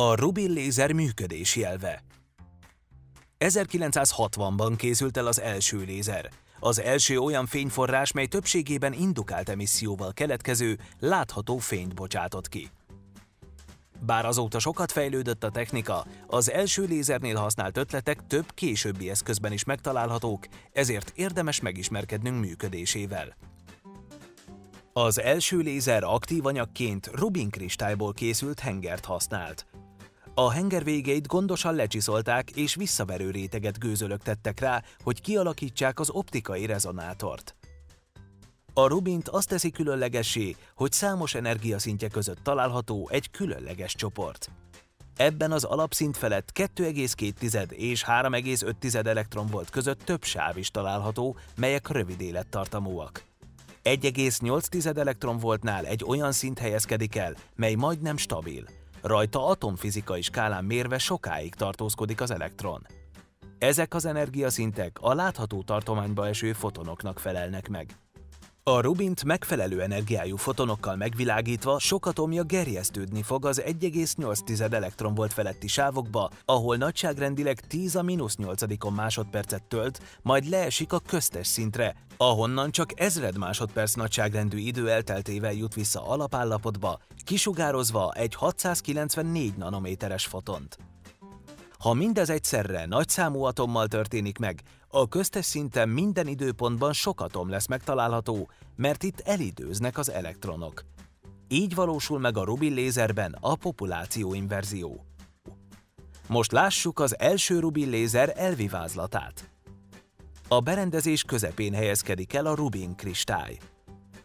A Rubin lézer működési elve 1960-ban készült el az első lézer. Az első olyan fényforrás, mely többségében indukált emisszióval keletkező, látható fényt bocsátott ki. Bár azóta sokat fejlődött a technika, az első lézernél használt ötletek több későbbi eszközben is megtalálhatók, ezért érdemes megismerkednünk működésével. Az első lézer aktív anyagként Rubin kristályból készült hengert használt. A henger végeit gondosan lecsiszolták és visszaverő réteget gőzölögtettek rá, hogy kialakítsák az optikai rezonátort. A Rubint azt teszi különlegessé, hogy számos energiaszintje között található egy különleges csoport. Ebben az alapszint felett 2,2 és 3,5 elektronvolt között több sáv is található, melyek rövid élettartamúak. 1,8 elektronvoltnál egy olyan szint helyezkedik el, mely majdnem stabil. Rajta atomfizikai skálán mérve sokáig tartózkodik az elektron. Ezek az energiaszintek a látható tartományba eső fotonoknak felelnek meg. A Rubint megfelelő energiájú fotonokkal megvilágítva sok atomja gerjesztődni fog az 1,8 elektronvolt feletti sávokba, ahol nagyságrendileg 10 a mínusz 8 másodpercet tölt, majd leesik a köztes szintre, ahonnan csak ezred másodperc nagyságrendű idő elteltével jut vissza alapállapotba, kisugározva egy 694 nanométeres fotont. Ha mindez egyszerre nagy számú atommal történik meg, a köztes szinten minden időpontban sok atom lesz megtalálható, mert itt elidőznek az elektronok. Így valósul meg a Rubin lézerben a populáció inverzió. Most lássuk az első Rubin lézer elvi vázlatát. A berendezés közepén helyezkedik el a Rubin kristály.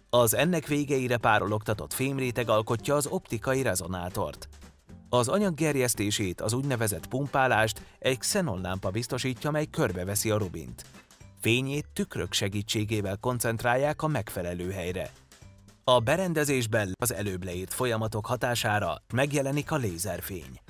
Az ennek végeire párologtatott fémréteg alkotja az optikai rezonátort. Az anyag gerjesztését, az úgynevezett pumpálást egy xenonlámpa biztosítja, mely körbeveszi a rubint. Fényét tükrök segítségével koncentrálják a megfelelő helyre. A berendezésben az előbb leírt folyamatok hatására megjelenik a lézerfény.